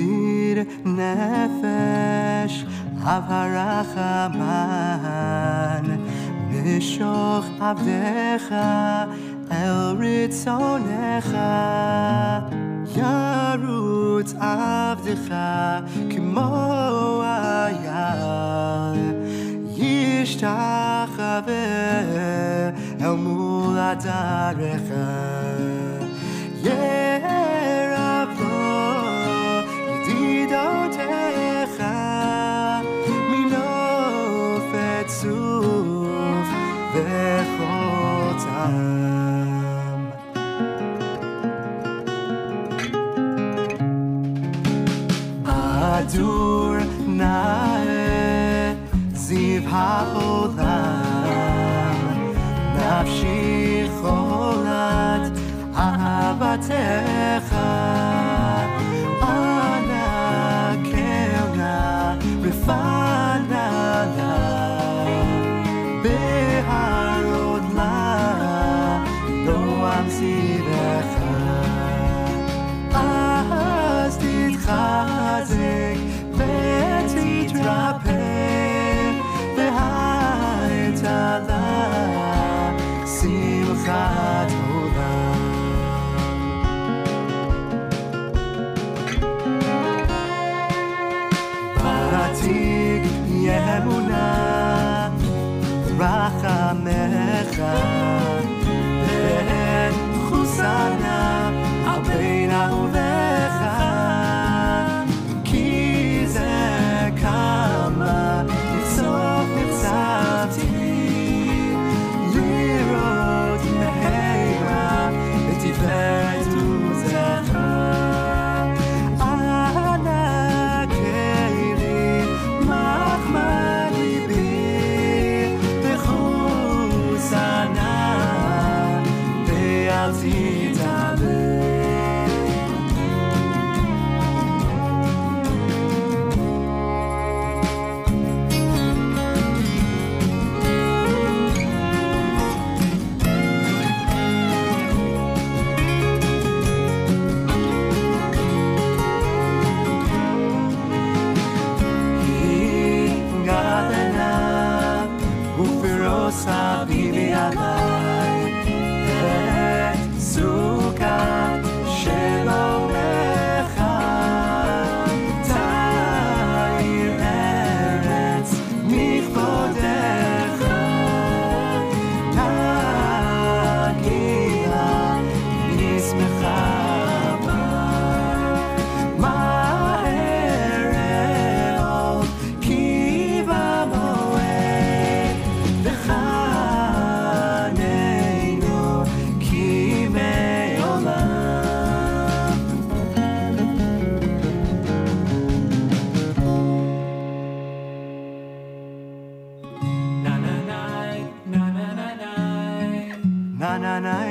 Mazir Nefesh Avarachaman Mishoch Avdecha El Ritzonecha. Yarut Avdecha Kimo Ayal. Yishtachave El Mulatarechah dur nae ziv haolam nafshi cholat ahavateh inside Batik Rachamecha. vazio.